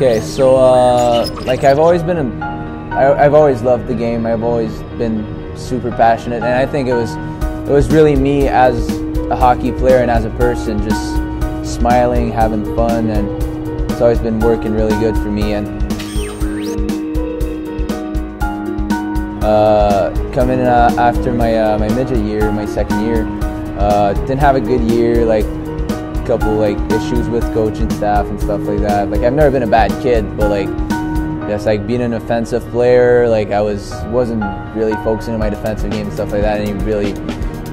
Okay, so uh, like I've always been a, I, I've always loved the game. I've always been super passionate, and I think it was it was really me as a hockey player and as a person, just smiling, having fun, and it's always been working really good for me. And uh, coming uh, after my uh, my midget year, my second year, uh, didn't have a good year. Like couple like issues with coaching staff and stuff like that. Like I've never been a bad kid, but like just like being an offensive player, like I was wasn't really focusing on my defensive game and stuff like that, and he really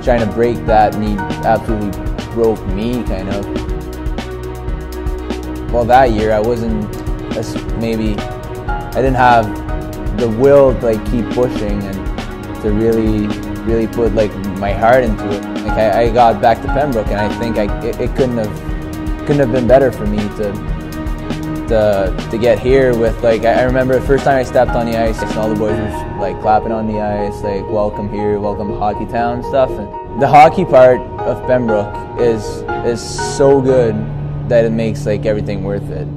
trying to break that, and he absolutely broke me, kind of. Well, that year I wasn't as maybe I didn't have the will to like keep pushing and to really really put like my heart into it. Like I, I got back to Pembroke, and I think I it, it couldn't have couldn't have been better for me to to, to get here with like I remember the first time I stepped on the ice and all the boys were like clapping on the ice like welcome here welcome to hockey town stuff and the hockey part of Pembroke is is so good that it makes like everything worth it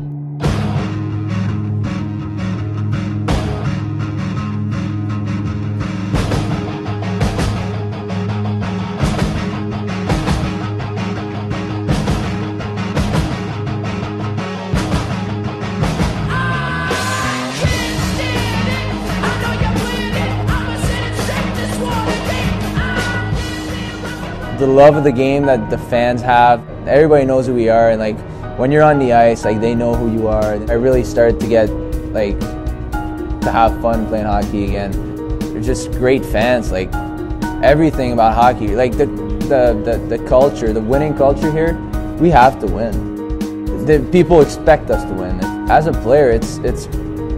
the love of the game that the fans have. Everybody knows who we are, and like when you're on the ice, like they know who you are. I really started to get like to have fun playing hockey again. They're just great fans. Like everything about hockey, like the the the, the culture, the winning culture here. We have to win. The people expect us to win. As a player, it's it's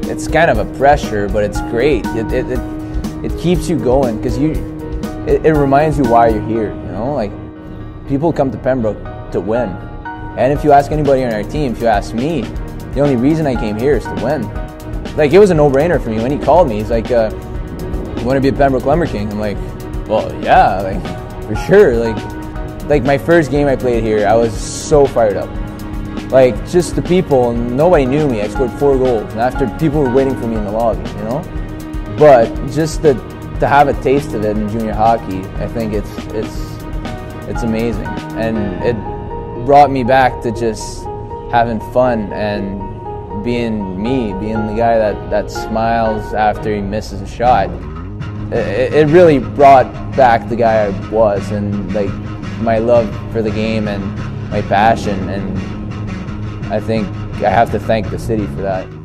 it's kind of a pressure, but it's great. It it, it, it keeps you going because you it, it reminds you why you're here. You know, like people come to Pembroke to win. And if you ask anybody on our team, if you ask me, the only reason I came here is to win. Like it was a no-brainer for me when he called me. He's like, uh, "You want to be a Pembroke Lumber King?" I'm like, "Well, yeah, like for sure." Like, like my first game I played here, I was so fired up. Like just the people, nobody knew me. I scored four goals, and after people were waiting for me in the lobby, you know. But just the to have a taste of it in junior hockey, I think it's it's it's amazing, and it brought me back to just having fun and being me, being the guy that, that smiles after he misses a shot. It, it really brought back the guy I was and like my love for the game and my passion, and I think I have to thank the city for that.